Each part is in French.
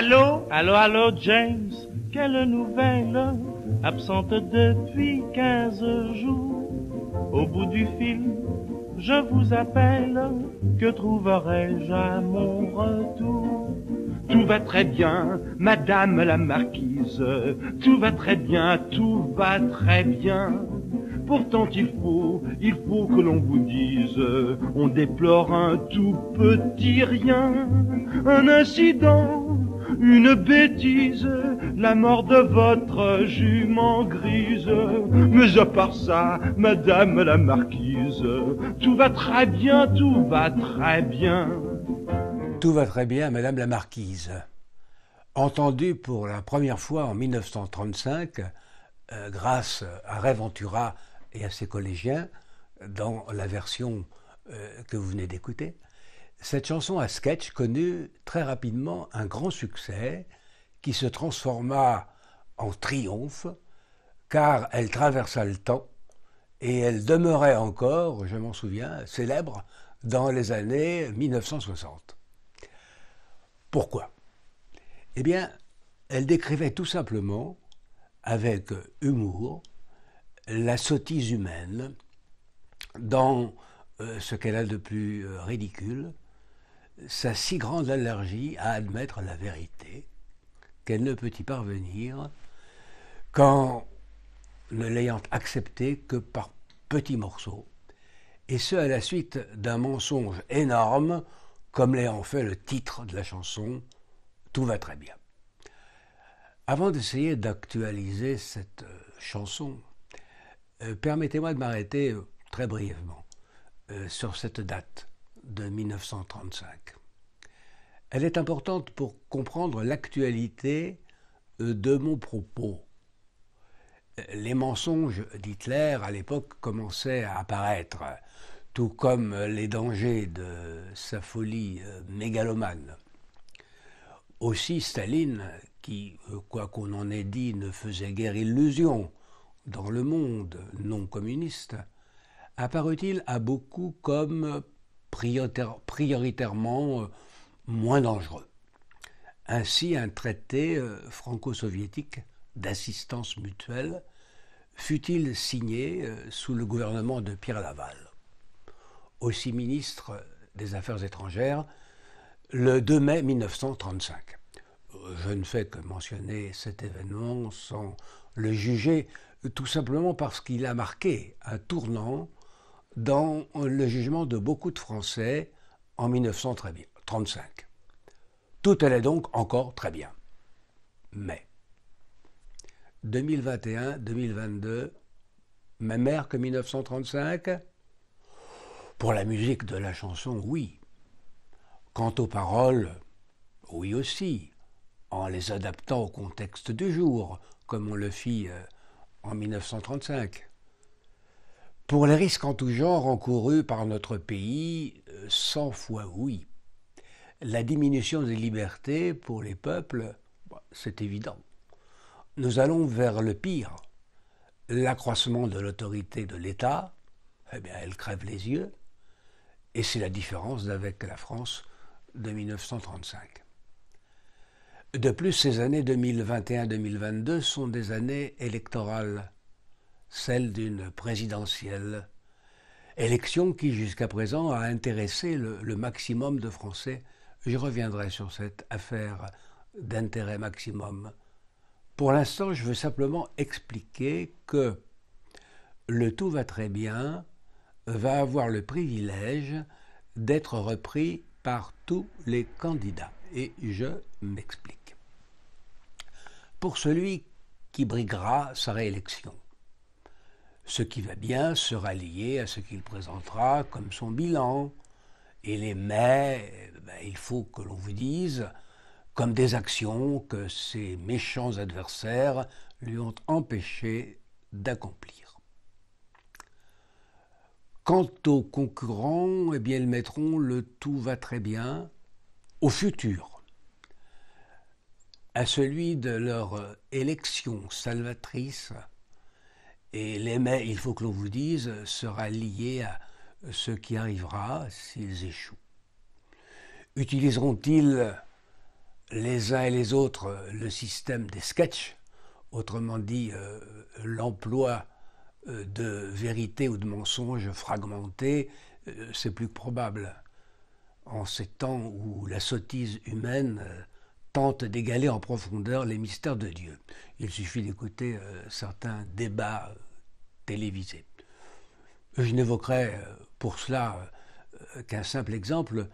Allô? Allô, allô, James, quelle nouvelle Absente depuis 15 jours. Au bout du fil, je vous appelle. Que trouverai-je à mon retour? Tout va très bien, madame la marquise. Tout va très bien, tout va très bien. Pourtant il faut, il faut que l'on vous dise, on déplore un tout petit rien, un incident, une bêtise, la mort de votre jument grise. Mais à part ça, madame la marquise, tout va très bien, tout va très bien. Tout va très bien, madame la marquise. Entendu pour la première fois en 1935, euh, grâce à Réventura et à ses collégiens dans la version euh, que vous venez d'écouter. Cette chanson à sketch connut très rapidement un grand succès qui se transforma en triomphe car elle traversa le temps et elle demeurait encore, je m'en souviens, célèbre dans les années 1960. Pourquoi? Eh bien, elle décrivait tout simplement, avec humour, la sottise humaine dans euh, ce qu'elle a de plus euh, ridicule, sa si grande allergie à admettre la vérité qu'elle ne peut y parvenir qu'en ne l'ayant acceptée que par petits morceaux, et ce à la suite d'un mensonge énorme, comme l'ayant fait le titre de la chanson Tout va très bien. Avant d'essayer d'actualiser cette euh, chanson, euh, permettez-moi de m'arrêter euh, très brièvement sur cette date de 1935. Elle est importante pour comprendre l'actualité de mon propos. Les mensonges d'Hitler à l'époque commençaient à apparaître, tout comme les dangers de sa folie mégalomane. Aussi Staline, qui, quoi qu'on en ait dit, ne faisait guère illusion dans le monde non communiste, apparut-il à beaucoup comme prioritairement euh, moins dangereux. Ainsi, un traité euh, franco-soviétique d'assistance mutuelle fut-il signé euh, sous le gouvernement de Pierre Laval, aussi ministre des Affaires étrangères, le 2 mai 1935. Je ne fais que mentionner cet événement sans le juger tout simplement parce qu'il a marqué un tournant dans le jugement de beaucoup de Français en 1935. Tout allait donc encore très bien. Mais 2021-2022, même mère que 1935 Pour la musique de la chanson, oui. Quant aux paroles, oui aussi, en les adaptant au contexte du jour, comme on le fit euh, en 1935. Pour les risques en tout genre encourus par notre pays, euh, cent fois oui. La diminution des libertés pour les peuples, bah, c'est évident. Nous allons vers le pire. L'accroissement de l'autorité de l'État, eh bien, elle crève les yeux. Et c'est la différence avec la France de 1935. De plus, ces années 2021-2022 sont des années électorales, celles d'une présidentielle, élection qui jusqu'à présent a intéressé le, maximum de Français. Je reviendrai sur cette affaire d'intérêt maximum. Pour l'instant, je veux simplement expliquer que le tout va très bien va avoir le privilège d'être repris par tous les candidats. Et je m'explique pour celui qui briguera sa réélection. Ce qui va bien sera lié à ce qu'il présentera comme son bilan. Et les mais, ben, il faut que l'on vous dise, comme des actions que ses méchants adversaires lui ont empêché d'accomplir. Quant aux concurrents, eh bien, ils mettront le tout va très bien au futur à celui de leur élection salvatrice. Et les il faut que l'on vous dise, sera lié à ce qui arrivera s'ils échouent. Utiliseront-ils les uns et les autres le système des sketchs, autrement dit euh, l'emploi euh, de vérité ou de mensonges fragmentés, euh, c'est plus probable. En ces temps où la sottise humaine tente d'égaler en profondeur les mystères de Dieu. Il suffit d'écouter certains débats télévisés. Je n'évoquerai pour cela qu'un simple exemple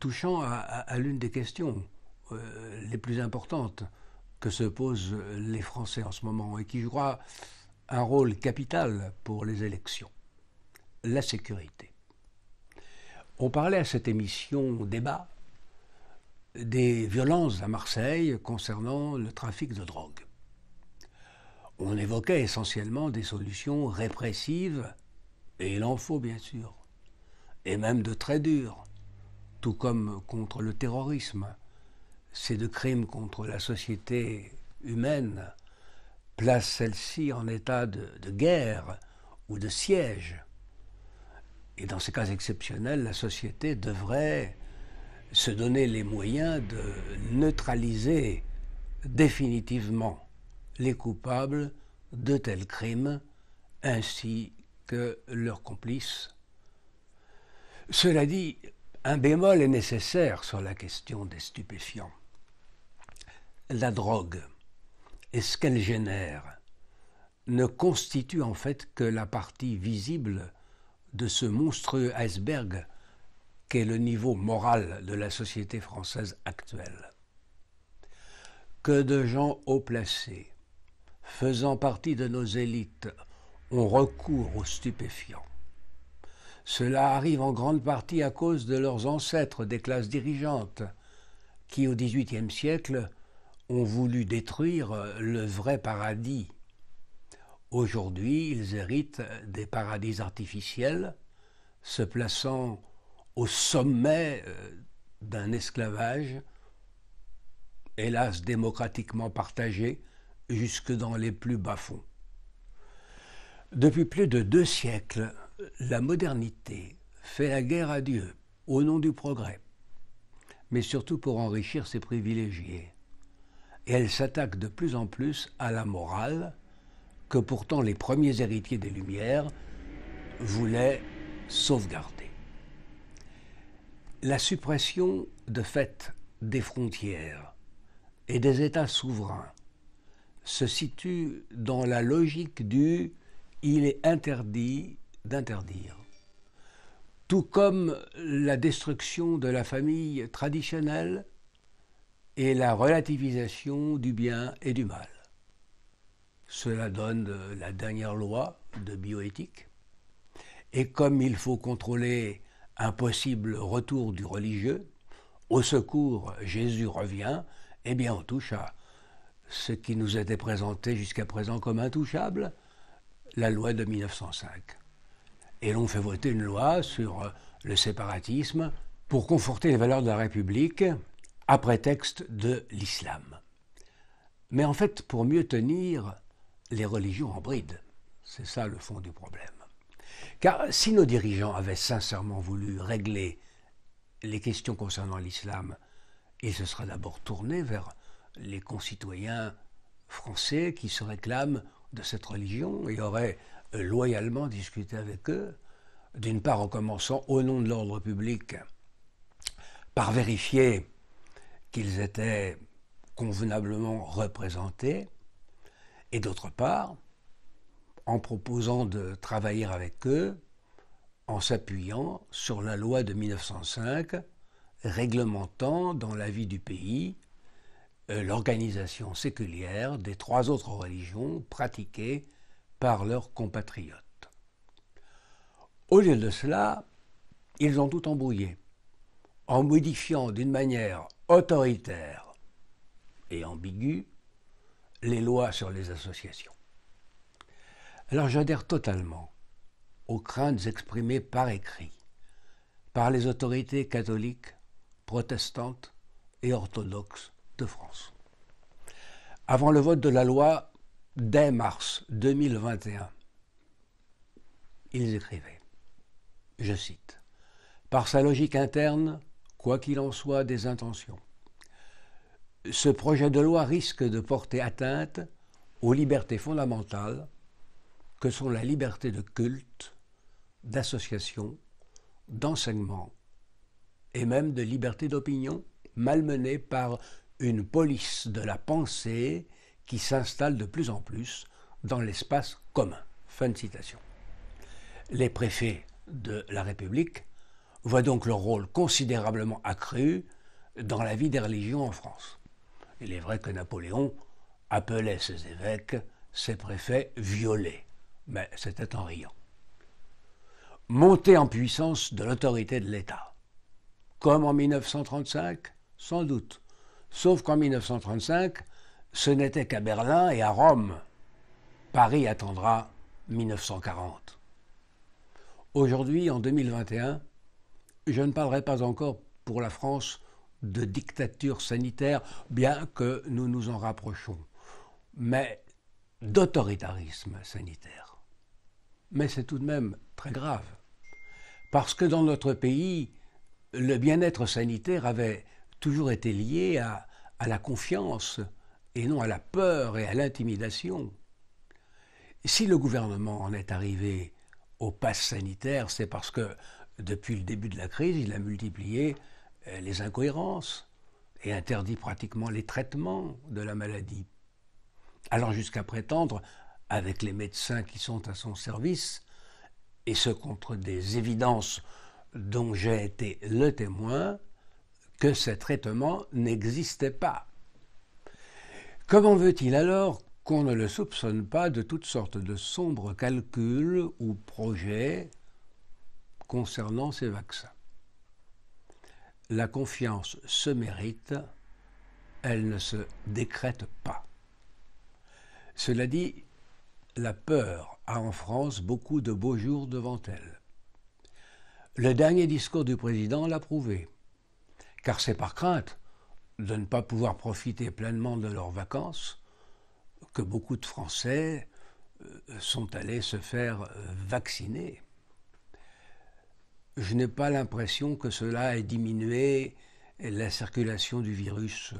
touchant à l'une des questions euh, les plus importantes que se posent les Français en ce moment et qui jouera un rôle capital pour les élections. La sécurité. On parlait à cette émission débat des violences à Marseille concernant le trafic de drogue. On évoquait essentiellement des solutions répressives, et il en faut bien sûr, et même de très dures, tout comme contre le terrorisme, ces deux crimes contre la société humaine placent celle-ci en état de, guerre ou de siège. Et dans ces cas exceptionnels, la société devrait se donner les moyens de neutraliser définitivement les coupables de tels crimes ainsi que leurs complices. Cela dit, un bémol est nécessaire sur la question des stupéfiants la drogue et ce qu'elle génère ne constitue en fait que la partie visible de ce monstrueux iceberg qu'est le niveau moral de la société française actuelle. Que de gens haut placés, faisant partie de nos élites, ont recours aux stupéfiants. Cela arrive en grande partie à cause de leurs ancêtres des classes dirigeantes, qui au XVIIIe siècle ont voulu détruire le vrai paradis. Aujourd'hui, ils héritent des paradis artificiels, se plaçant au sommet euh, d'un esclavage, hélas démocratiquement partagé, jusque dans les plus bas-fonds. Depuis plus de deux siècles, la modernité fait la guerre à Dieu au nom du progrès, mais surtout pour enrichir ses privilégiés et elle s'attaque de plus en plus à la morale que pourtant les premiers héritiers des Lumières voulaient sauvegarder. La suppression de fait des frontières et des États souverains se situe dans la logique du il est interdit d'interdire. Tout comme la destruction de la famille traditionnelle et la relativisation du bien et du mal. Cela donne la dernière loi de bioéthique. Et comme il faut contrôler un possible retour du religieux, au secours Jésus revient, eh bien on touche à ce qui nous était présenté jusqu'à présent comme intouchable, la loi de 1905. Et l'on fait voter une loi sur le séparatisme pour conforter les valeurs de la République à prétexte de l'islam. Mais en fait, pour mieux tenir les religions en bride, c'est ça le fond du problème. Car si nos dirigeants avaient sincèrement voulu régler les questions concernant l'islam, ils se seraient d'abord tournés vers les concitoyens français qui se réclament de cette religion et auraient loyalement discuté avec eux, d'une part en commençant au nom de l'ordre public par vérifier qu'ils étaient convenablement représentés, et d'autre part, en proposant de travailler avec eux en s'appuyant sur la loi de 1905 réglementant dans la vie du pays euh, l'organisation séculière des trois autres religions pratiquées par leurs compatriotes. Au lieu de cela, ils ont tout embrouillé, en modifiant d'une manière autoritaire et ambigu les lois sur les associations. Alors j'adhère totalement aux craintes exprimées par écrit par les autorités catholiques, protestantes et orthodoxes de France. Avant le vote de la loi, dès mars 2021, ils écrivaient, je cite, Par sa logique interne, quoi qu'il en soit des intentions. ce projet de loi risque de porter atteinte aux libertés fondamentales que sont la liberté de culte, d'association, d'enseignement et même de liberté d'opinion, malmenée par une police de la pensée qui s'installe de plus en plus dans l'espace commun. Fin de citation. Les préfets de la République voient donc leur rôle considérablement accru dans la vie des religions en France. Il est vrai que Napoléon appelait ses évêques, ses préfets violés, mais c'était en riant. Montée en puissance de l'autorité de l'État. Comme en 1935 Sans doute. Sauf qu'en 1935, ce n'était qu'à Berlin et à Rome. Paris attendra 1940. Aujourd'hui, en 2021, je ne parlerai pas encore pour la France de dictature sanitaire, bien que nous nous en rapprochons, mais d'autoritarisme sanitaire. Mais c'est tout de même très grave, parce que dans notre pays, le bien-être sanitaire avait toujours été lié à, la confiance et non à la peur et à l'intimidation. Si le gouvernement en est arrivé au pass sanitaire, c'est parce que depuis le début de la crise, il a multiplié euh, les incohérences et interdit pratiquement les traitements de la maladie. Alors jusqu'à prétendre, avec les médecins qui sont à son service, et ce contre des évidences dont j'ai été le témoin, que ces traitements n'existaient pas. Comment veut-il alors qu'on ne le soupçonne pas de toutes sortes de sombres calculs ou projets concernant ces vaccins? La confiance se mérite, elle ne se décrète pas. Cela dit, la peur a en France beaucoup de beaux jours devant elle. Le dernier discours du président l'a prouvé, car c'est par crainte de ne pas pouvoir profiter pleinement de leurs vacances que beaucoup de Français euh, sont allés se faire euh, vacciner je n'ai pas l'impression que cela ait diminué la circulation du virus.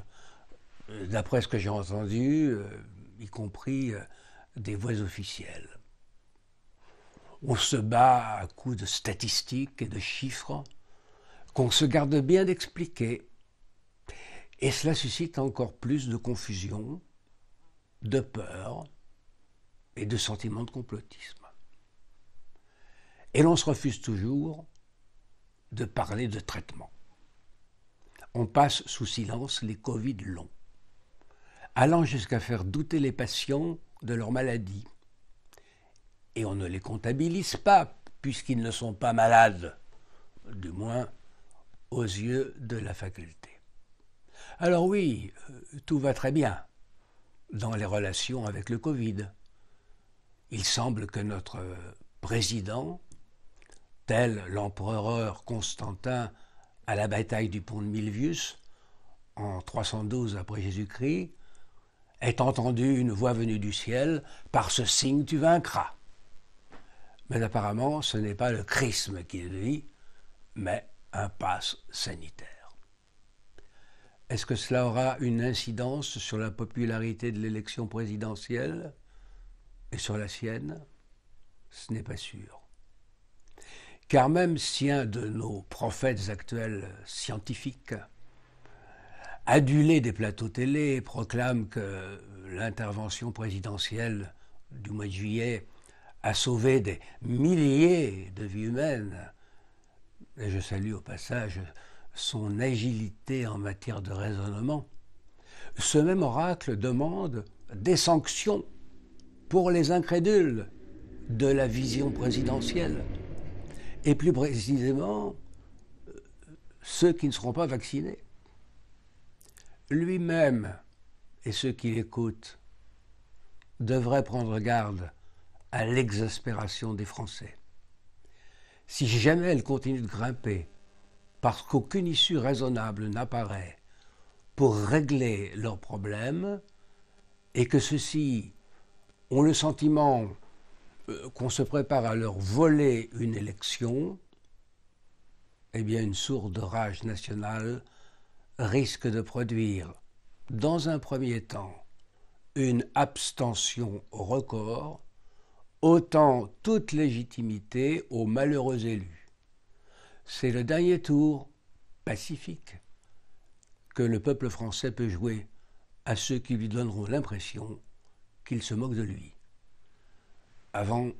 D'après ce que j'ai entendu, euh, y compris euh, des voix officielles. On se bat à coups de statistiques et de chiffres qu'on se garde bien d'expliquer. Et cela suscite encore plus de confusion, de peur et de sentiments de complotisme. Et l'on se refuse toujours de parler de traitement. On passe sous silence les Covid longs, allant jusqu'à faire douter les patients de leur maladie. Et on ne les comptabilise pas, puisqu'ils ne sont pas malades, du moins aux yeux de la faculté. Alors oui, euh, tout va très bien dans les relations avec le Covid. Il semble que notre président tel l'empereur Constantin à la bataille du pont de Milvius en 312 après Jésus-Christ, ait entendu une voix venue du ciel, par ce signe tu vaincras. Mais apparemment, ce n'est pas le chrisme qu'il vit, mais un passe sanitaire. Est-ce que cela aura une incidence sur la popularité de l'élection présidentielle et sur la sienne? Ce n'est pas sûr. Car même si un de nos prophètes actuels scientifiques, adulé des plateaux télé, proclame que l'intervention présidentielle du mois de juillet a sauvé des milliers de vies humaines, et je salue au passage son agilité en matière de raisonnement, ce même oracle demande des sanctions pour les incrédules de la vision présidentielle. Et plus précisément ceux qui ne seront pas vaccinés. Lui-même et ceux qui l'écoutent devraient prendre garde à l'exaspération des Français. Si jamais elle continue de grimper, parce qu'aucune issue raisonnable n'apparaît pour régler leurs problèmes, et que ceux-ci ont le sentiment euh, qu'on se prépare à leur voler une élection, eh bien une sourde rage nationale risque de produire dans un premier temps, une abstention record, ôtant toute légitimité aux malheureux élus. C'est le dernier tour pacifique que le peuple français peut jouer à ceux qui lui donneront l'impression qu'il se moque de lui. Avant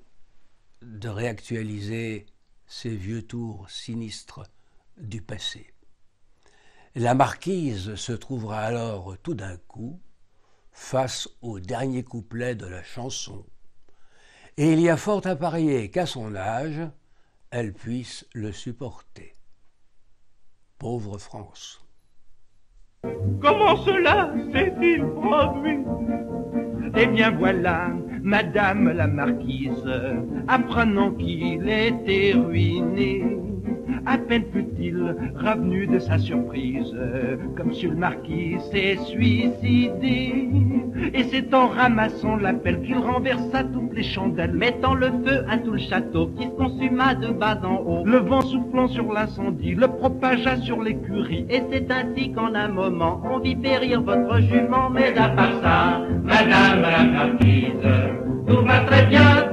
de réactualiser ces vieux tours sinistres du passé. La marquise se trouvera alors tout d'un coup face au dernier couplet de la chanson, et il y a fort à parier qu'à son âge, elle puisse le supporter. Pauvre France. Comment cela s'est-il produit? Eh bien voilà, Madame la Marquise, apprenant qu'il était ruiné, à peine fut-il revenu de sa surprise, comme si le marquis s'est suicidé. Et c'est en ramassant l'appel qu'il renversa toutes les chandelles, mettant le feu à tout le château qui se consuma de bas en haut. Le vent soufflant sur l'incendie le propagea sur l'écurie. Et c'est ainsi qu'en un moment on vit périr votre jument, mais à ça, Madame la Marquise, tout va très bien